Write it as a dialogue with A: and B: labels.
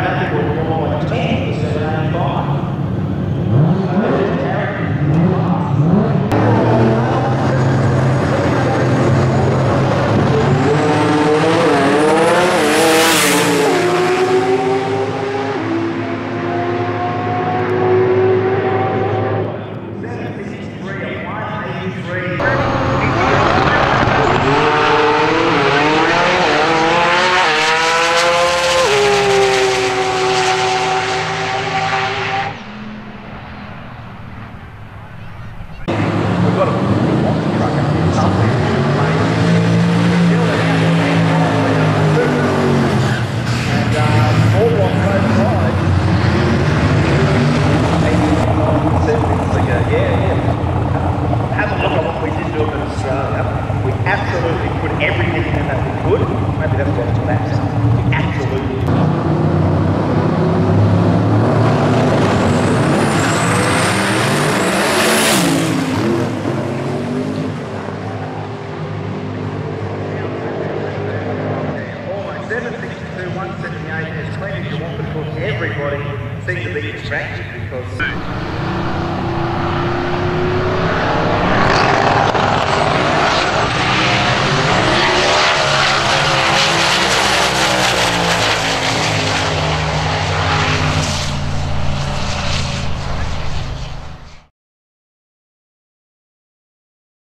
A: adelante con cómo recording seemed to be distracted because...